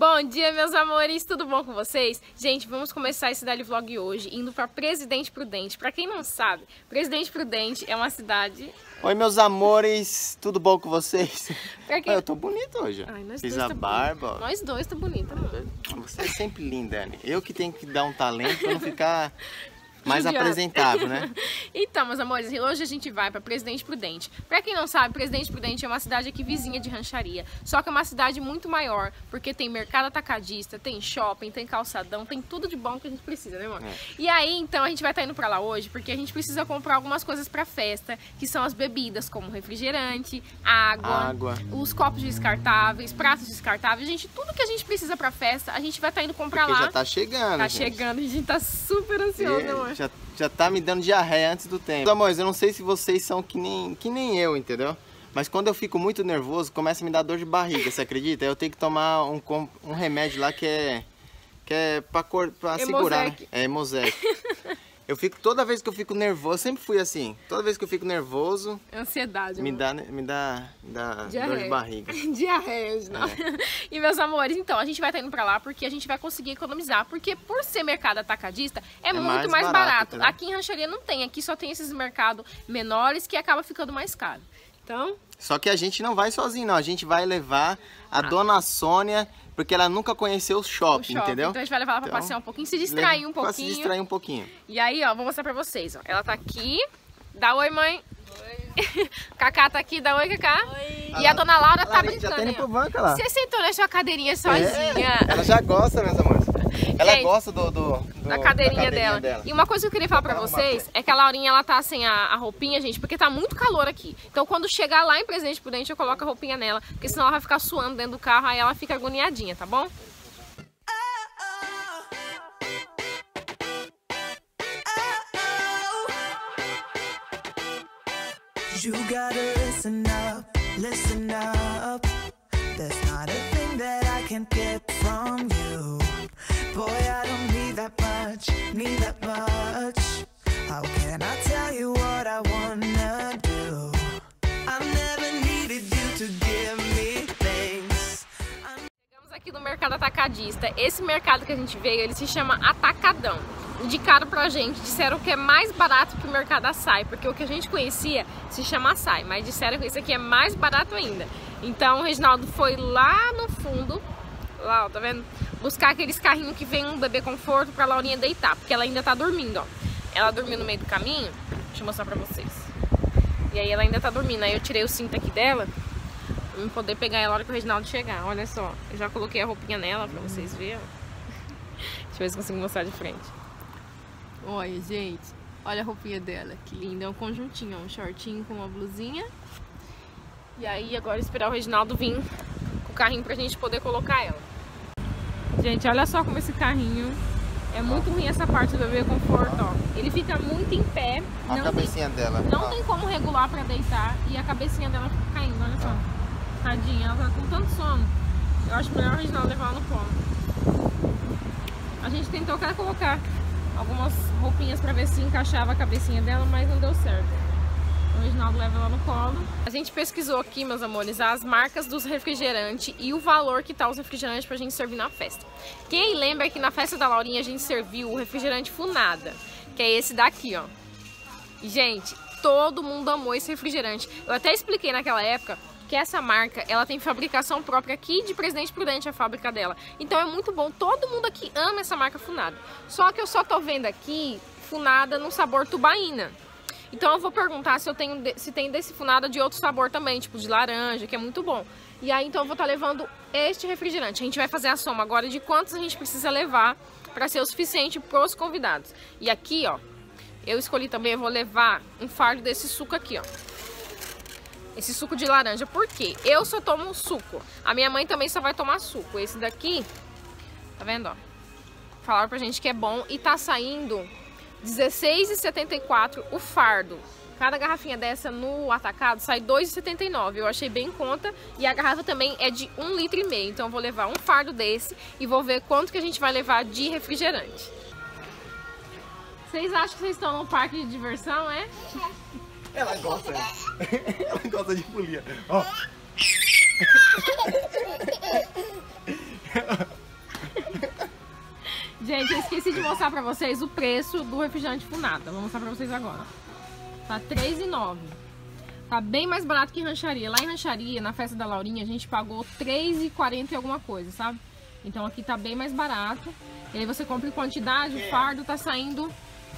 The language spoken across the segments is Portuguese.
Bom dia, meus amores, tudo bom com vocês? Gente, vamos começar esse Dali Vlog hoje indo para Presidente Prudente. Para quem não sabe, Presidente Prudente é uma cidade... Oi, meus amores, tudo bom com vocês? Quem... Ah, eu tô bonito hoje. Ai, nós Fiz a tá barba. bonito. Nós dois tá bonito, né? Você é sempre linda, Anne. Eu que tenho que dar um talento pra não ficar mais Judiado. apresentável, né? Então, meus amores, hoje a gente vai para Presidente Prudente. Pra quem não sabe, Presidente Prudente é uma cidade aqui vizinha de Rancharia. Só que é uma cidade muito maior, porque tem mercado atacadista, tem shopping, tem calçadão, tem tudo de bom que a gente precisa, né, amor? É. E aí, então, a gente vai estar indo pra lá hoje, porque a gente precisa comprar algumas coisas pra festa, que são as bebidas, como refrigerante, água, Água. os copos descartáveis, pratos descartáveis. Gente, tudo que a gente precisa pra festa, a gente vai estar indo comprar Porque lá. já tá chegando, Tá gente. chegando, a gente tá super ansioso, né, amor? Já, já tá me dando diarreia antes do tempo. Meus amores, eu não sei se vocês são que nem, que nem eu, entendeu? Mas quando eu fico muito nervoso, começa a me dar dor de barriga, você acredita? Eu tenho que tomar um, um remédio lá que é, que é pra, cor, pra segurar, né? É Mosec. Eu fico, toda vez que eu fico nervoso, sempre fui assim. Toda vez que eu fico nervoso, Ansiedade, me amor. dá, me dá, me dá dor de barriga. Diarreia, não. É. E meus amores, então, a gente vai estar indo pra lá porque a gente vai conseguir economizar. Porque por ser mercado atacadista, é, muito mais mais, barato, barato. entendeu? Aqui em Rancharia não tem, aqui só tem esses mercados menores que acaba ficando mais caro. Então, Só que a gente não vai sozinho, não. A gente vai levar a dona Sônia, porque ela nunca conheceu o o shopping, shopping. entendeu? Então a gente vai levar ela pra Então, passear um pouquinho, se distrair um Pra pouquinho. se distrair um pouquinho. E aí, ó, vou mostrar pra vocês, ó. Ela tá aqui. Dá oi, mãe. Oi. Cacá tá aqui, dá oi, Cacá. Oi. E a dona Laura tá Ela já brincando. tá indo pro banco lá. Você sentou na sua cadeirinha sozinha. É, ela já gosta, meus amores. Ela Gente, gosta do, do, do- da cadeirinha, dela. E uma coisa que eu queria falar pra vocês é que a Laurinha ela tá sem a, a roupinha, gente, porque tá muito calor aqui. Então quando chegar lá em Presidente Prudente eu coloco a roupinha nela, porque senão ela vai ficar suando dentro do carro, aí ela fica agoniadinha, tá bom? You gotta listen up, listen up. There's not a thing that I can't get from you. Boy, I don't need that much, need that much. How can I tell you what I wanna do? I never needed you to give me things. Chegamos aqui no mercado atacadista. Esse mercado que a gente veio, ele se chama Atacadão. Indicaram pra gente, disseram que é mais barato que o mercado açaí, porque o que a gente conhecia se chama açaí, mas disseram que esse aqui é mais barato ainda. Então o Reginaldo foi lá no fundo, lá, ó, tá vendo? Buscar aqueles carrinhos que vem um bebê conforto pra Laurinha deitar, porque ela ainda tá dormindo, ó. Ela dormiu no meio do caminho, deixa eu mostrar pra vocês. E aí ela ainda tá dormindo, aí eu tirei o cinto aqui dela, Pra eu poder pegar ela na hora que o Reginaldo chegar. Olha só, eu já coloquei a roupinha nela pra vocês verem. Deixa eu ver se consigo mostrar de frente. Olha, gente. Olha a roupinha dela. Que linda. É um conjuntinho, um shortinho com uma blusinha. E aí, agora esperar o Reginaldo vir com o carrinho pra gente poder colocar ela. Gente, olha só como esse carrinho... É muito ruim essa parte do bebê conforto, ó. Ele fica muito em pé. A não tem cabecinha dela. não ó. tem como regular pra deitar e a cabecinha dela fica caindo, olha só. Tadinha, ela tá com tanto sono. Eu acho melhor o Reginaldo levar ela no colo. A gente tentou até colocar algumas roupinhas pra ver se encaixava a cabecinha dela, mas não deu certo. O Reginaldo leva ela no colo. A gente pesquisou aqui, meus amores, as marcas dos refrigerantes e o valor que tá os refrigerantes pra gente servir na festa. Quem lembra que na festa da Laurinha a gente serviu o refrigerante Funada, que é esse daqui, ó. Gente, todo mundo amou esse refrigerante. Eu até expliquei naquela época que essa marca, ela tem fabricação própria aqui de Presidente Prudente, a fábrica dela. Então é muito bom, todo mundo aqui ama essa marca Funada. Só que eu só tô vendo aqui Funada no sabor tubaína. Então eu vou perguntar se eu tenho se tem de outro sabor também, tipo de laranja, que é muito bom. E aí então eu vou estar levando este refrigerante. A gente vai fazer a soma agora de quantos a gente precisa levar para ser o suficiente pros convidados. E aqui, ó, eu escolhi também, eu vou levar um fardo desse suco aqui, ó. Esse suco de laranja. Por quê? Eu só tomo suco. A minha mãe também só vai tomar suco. Esse daqui, tá vendo, ó? Falaram pra gente que é bom e tá saindo R$16,74 o fardo. Cada garrafinha dessa no atacado sai R$ 2,79. Eu achei bem em conta. E a garrafa também é de 1,5 litro. e meio. Então eu vou levar um fardo desse e vou ver quanto que a gente vai levar de refrigerante. Vocês acham que vocês estão num parque de diversão, é? Ela gosta. Ela gosta de folia. Ó. Gente, eu esqueci de mostrar pra vocês o preço do refrigerante Funada. Vou mostrar pra vocês agora. Tá R$3,09. Tá bem mais barato que em rancharia. Lá em rancharia, na festa da Laurinha, a gente pagou R$3,40 e alguma coisa, sabe? Então aqui tá bem mais barato. E aí você compra em quantidade, o fardo tá saindo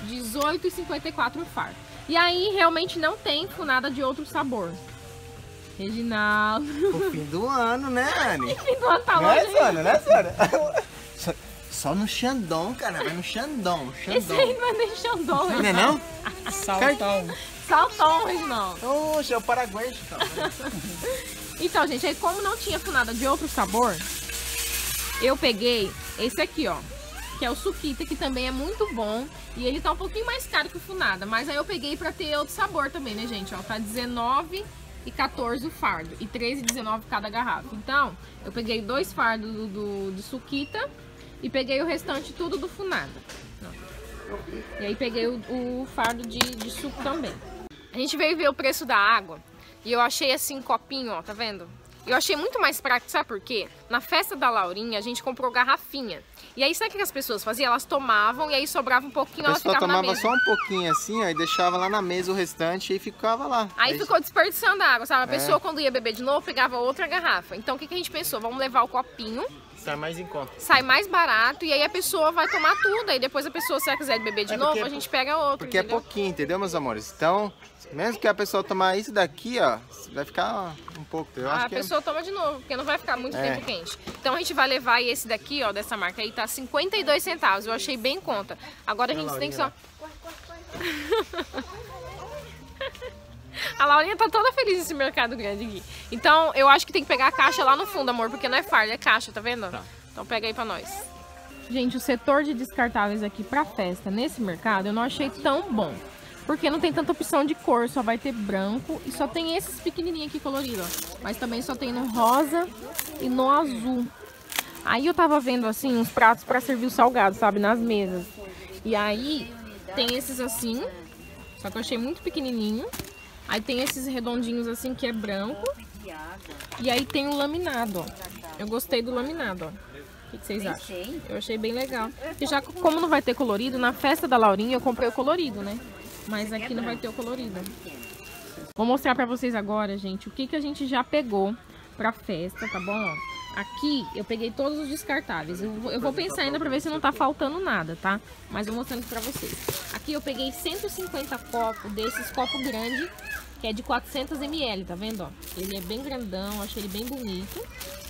R$18,54 o fardo. E aí realmente não tem funada de outro sabor. Reginaldo. O fim do ano, né, Anne? Fim do ano tá Não é, longe. Sônia? Não é, Sônia? Só- no Xandão, cara. Vai no Xandão. Esse aí Xandão. não é nem Xandão, Não é não? Saltão. Saltão, Reginaldo. Oxe, é o Paraguai, cara. Então, gente, aí como não tinha funada de outro sabor, eu peguei esse aqui, ó. Que é o Suquita, que também é muito bom. E ele tá um pouquinho mais caro que o funada. Mas aí eu peguei pra ter outro sabor também, né, gente? Ó, tá 19 e 14 o fardo. E 13,19 cada garrafa. Então, eu peguei dois fardos do, do, de Suquita e peguei o restante tudo do funada. E aí peguei o, o fardo de, de suco também. A gente veio ver o preço da água e eu achei assim, copinho, ó, tá vendo? Eu achei muito mais prático, sabe por quê? Na festa da Laurinha, a gente comprou garrafinha. E aí, sabe o que as pessoas faziam? Elas tomavam e aí sobrava um pouquinho, A ela ficava na tomava mesa. só um pouquinho assim, ó, e deixava lá na mesa o restante e ficava lá. Aí ficou desperdiçando a água, sabe? A É. pessoa, quando ia beber de novo, pegava outra garrafa. Então, o que, que a gente pensou? Vamos levar o copinho, Sai mais em conta. sai mais barato, e aí a pessoa vai tomar tudo. Aí depois a pessoa, se ela quiser beber de É, novo, é a gente pega outro, Porque é entendeu? pouquinho, entendeu, meus amores? Então, mesmo que a pessoa tomar isso daqui, ó, vai ficar um pouco. Eu Ah, acho a que é- pessoa toma de novo, porque não vai ficar muito É. tempo quente. Então a gente vai levar esse daqui, ó, dessa marca aí, tá 52 centavos. Eu achei bem em conta. Agora a gente tem que só... A Laurinha tá toda feliz nesse mercado grande aqui. Então eu acho que tem que pegar a caixa lá no fundo, amor, porque não é farda, é caixa, tá vendo? Então pega aí pra nós. Gente, o setor de descartáveis aqui pra festa, nesse mercado, eu não achei tão bom. Porque não tem tanta opção de cor, só vai ter branco e só tem esses pequenininhos aqui coloridos, ó. Mas também só tem no rosa e no azul. Aí eu tava vendo, assim, uns pratos pra servir o salgado, sabe, nas mesas. E aí tem esses assim, só que eu achei muito pequenininho. Aí tem esses redondinhos assim, que é branco. E aí tem o laminado, ó. Eu gostei do laminado, ó. O que vocês acham? Eu achei bem legal. E já como não vai ter colorido, na festa da Laurinha eu comprei o colorido, né? Mas aqui não vai ter o colorido. Vou mostrar pra vocês agora, gente, o que, que a gente já pegou pra festa, tá bom? Ó, Aqui eu peguei todos os descartáveis. Eu vou, eu vou pensar ainda pra ver se não tá faltando nada, tá? Mas vou mostrando pra vocês. Aqui eu peguei 150 copos desses copos grandes, que é de 400 ml, tá vendo? Ó? Ele é bem grandão, achei ele bem bonito.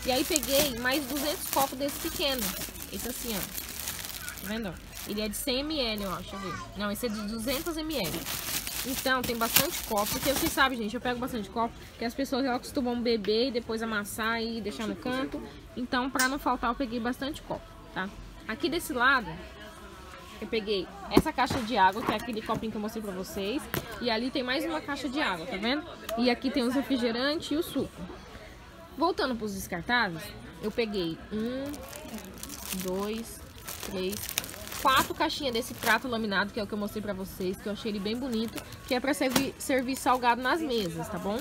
E aí peguei mais 200 copos desse pequeno. Esse assim, ó. Tá vendo? Ele é de 100 ml, ó. Deixa eu ver. Não, esse é de 200 ml. Então, tem bastante copo. Porque vocês sabem, gente, eu pego bastante copo. Porque as pessoas elas costumam beber e depois amassar e deixar no canto. Então, pra não faltar, eu peguei bastante copo, tá? Aqui desse lado, eu peguei essa caixa de água, que é aquele copinho que eu mostrei pra vocês. E ali tem mais uma caixa de água, tá vendo? E aqui tem os refrigerantes e o suco. Voltando pros descartáveis, eu peguei um, dois, três, quatro caixinhas desse prato laminado, que é o que eu mostrei pra vocês, que eu achei ele bem bonito, que é pra servir, servir salgado nas mesas, tá bom?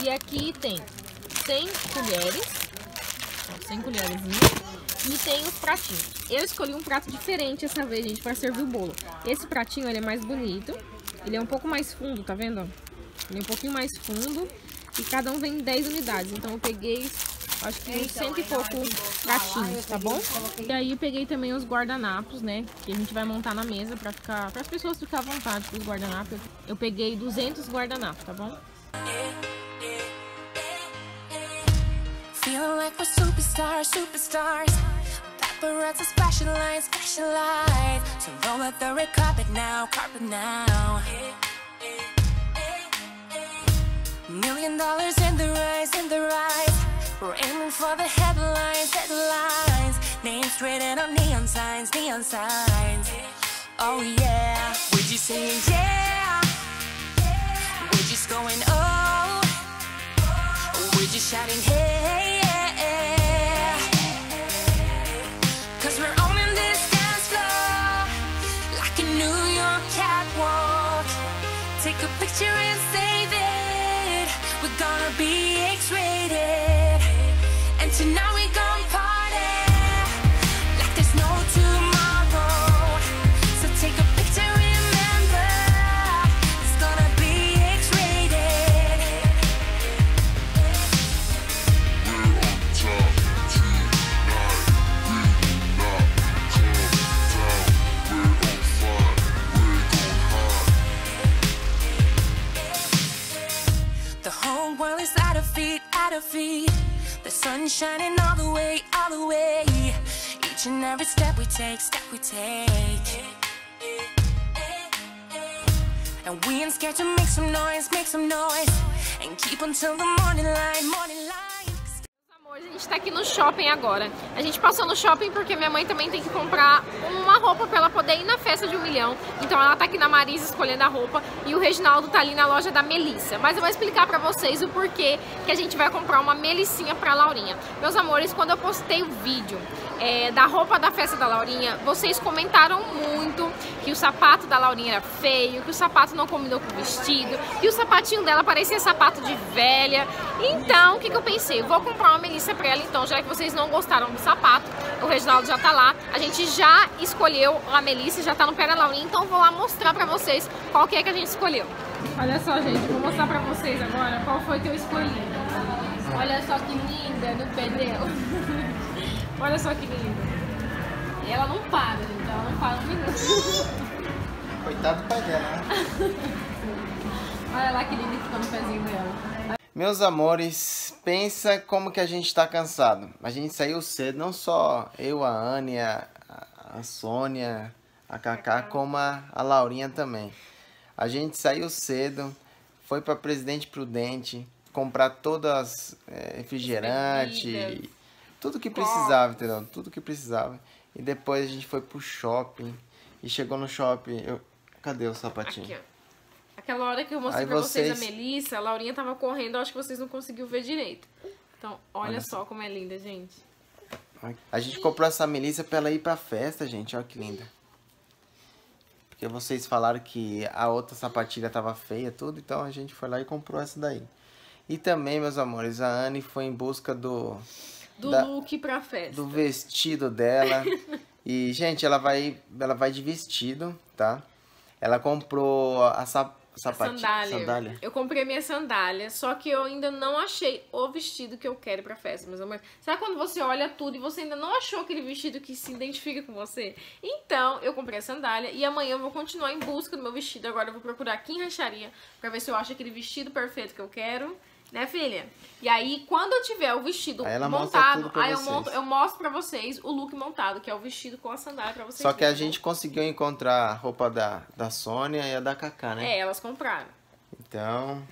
E aqui tem 100 colheres, ó, 100 colheres, e tem os pratinhos. Eu escolhi um prato diferente essa vez, gente, pra servir o bolo. Esse pratinho, ele é mais bonito, ele é um pouco mais fundo, tá vendo? Ele é um pouquinho mais fundo, e cada um vem em 10 unidades, então eu peguei acho que uns cento e pouco pratinhos, tá bom? E aí eu peguei também os guardanapos, né? Que a gente vai montar na mesa pra ficar, para as pessoas ficarem à vontade com os guardanapos. Eu peguei 200 guardanapos, tá bom? Feeling like we're superstars, superstars. Paparazzi flashing lights. So roll out the red carpet now, carpet now. Million dollars in the rise, in the rise. Signs, neon signs. Oh yeah, we're just saying yeah. We're just going oh. We're just shouting hey. Cause we're owning this dance floor like a New York catwalk. Take a picture and save it. We're gonna be X rated. And tonight we whole world is feet, feet. The shining all the way, all the way. Each and every step we take, step we take. And we ain't scared to make some noise, make some noise. And keep until the morning light, morning light. A gente tá aqui no shopping agora. A gente passou no shopping porque minha mãe também tem que comprar um uma roupa pra ela poder ir na festa de um milhão. Então ela tá aqui na Marisa escolhendo a roupa e o Reginaldo tá ali na loja da Melissa. Mas eu vou explicar pra vocês o porquê que a gente vai comprar uma Melissinha pra Laurinha. Meus amores, quando eu postei o vídeo é, da roupa da festa da Laurinha, vocês comentaram muito que o sapato da Laurinha era feio, que o sapato não combinou com o vestido, que o sapatinho dela parecia sapato de velha. Então, o que, que eu pensei? Vou comprar uma Melissa pra ela então, já que vocês não gostaram do sapato. O Reginaldo já tá lá. A gente já escolheu a Melissa, já tá no pé da Laurinha, então vou lá mostrar pra vocês qual que é que a gente escolheu. Olha só, gente, vou mostrar pra vocês agora qual foi que eu escolhi. Olha só que linda no pé dela. Olha só que linda. E ela não para, gente. Ela não para um minuto. Coitado do pai dela, né? Olha lá que linda que ficou no pezinho dela. Meus amores, pensa como que a gente tá cansado. A gente saiu cedo, não só eu, a Anne, a, a Sônia, a Cacá, como a, a Laurinha também. A gente saiu cedo, foi pra Presidente Prudente comprar todas é, refrigerante, Bebidas. Tudo que precisava, entendeu? Tudo que precisava. E depois a gente foi pro shopping e chegou no shopping. Eu... Cadê o sapatinho? Aqui, ó. Aquela hora que eu mostrei Aí pra vocês, vocês- a Melissa, a Laurinha tava correndo, eu acho que vocês não conseguiram ver direito. Então, olha, só como é linda, gente. A gente comprou essa Melissa pra ela ir pra festa, gente. Olha que linda. Porque vocês falaram que a outra sapatilha tava feia, tudo. Então a gente foi lá e comprou essa daí. E também, meus amores, a Anne foi em busca do, Do Da- look pra festa. do vestido dela. e, gente, ela vai, ela vai de vestido, tá? Ela comprou a sa, sapatilha. sandália. sandália. Eu comprei minha sandália, só que eu ainda não achei o vestido que eu quero pra festa, meus amores. Sabe quando você olha tudo e você ainda não achou aquele vestido que se identifica com você? Então, eu comprei a sandália e amanhã eu vou continuar em busca do meu vestido. Agora eu vou procurar aqui em Racharia pra ver se eu acho aquele vestido perfeito que eu quero. Né, filha? E aí, quando eu tiver o vestido Aí montado, aí eu, monto, eu mostro pra vocês o look montado, que é o vestido com a sandália pra vocês Só que a gente conseguiu encontrar a roupa da, da Sônia e a da Cacá, né? É, elas compraram. Então.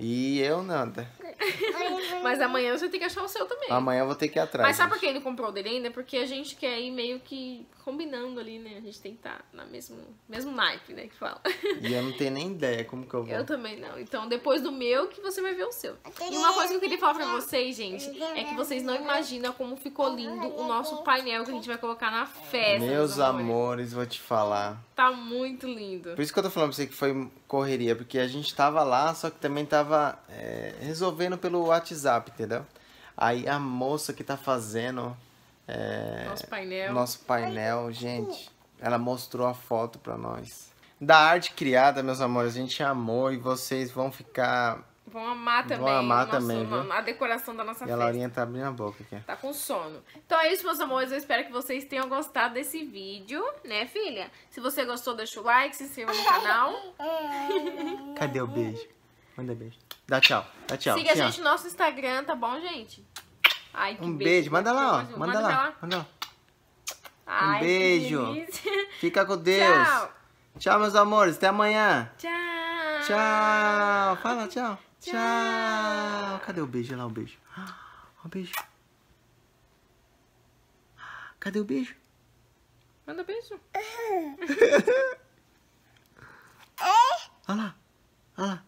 E eu nada. Mas amanhã você tem que achar o seu também. Amanhã eu vou ter que ir atrás. Mas sabe por gente. que ele não comprou o dele ainda? Porque a gente quer ir meio que combinando ali, né? A gente tem que estar na mesmo, mesmo naipe, né? Que fala. E eu não tenho nem ideia como que eu vou. Eu também não. Então, depois do meu, que você vai ver o seu. E uma coisa que eu queria falar pra vocês, gente, é que vocês não imaginam como ficou lindo o nosso painel que a gente vai colocar na festa. Meus amores, vou te falar. Tá muito lindo. Por isso que eu tô falando pra você que foi correria, porque a gente tava lá, só que também tava é, resolvendo pelo WhatsApp, entendeu? Aí a moça que tá fazendo é, Nosso painel. nosso painel, gente, ela mostrou a foto pra nós. Da arte criada, meus amores, a gente amou e vocês vão ficar. Vão amar Vão também. amar nosso- também, viu? A decoração da nossa E a festa. Laurinha tá abrindo a boca aqui. Tá com sono. Então é isso, meus amores. Eu espero que vocês tenham gostado desse vídeo, né, filha? Se você gostou, deixa o like, se inscreva no canal. Cadê o beijo? Manda beijo. Dá tchau. Dá tchau. Siga a Assim, ó. gente no nosso Instagram, tá bom, gente? Ai, que Um beijo. Manda lá, ó. Manda pra lá. Manda lá. Ai, que beijo. Fica com Deus. Tchau. Tchau, meus amores. Até amanhã. Tchau. Tchau. Fala tchau. Tchau. Cadê o beijo? Olha lá o beijo. Ó o beijo. Cadê o beijo? Manda beijo. Olha lá. Olha lá.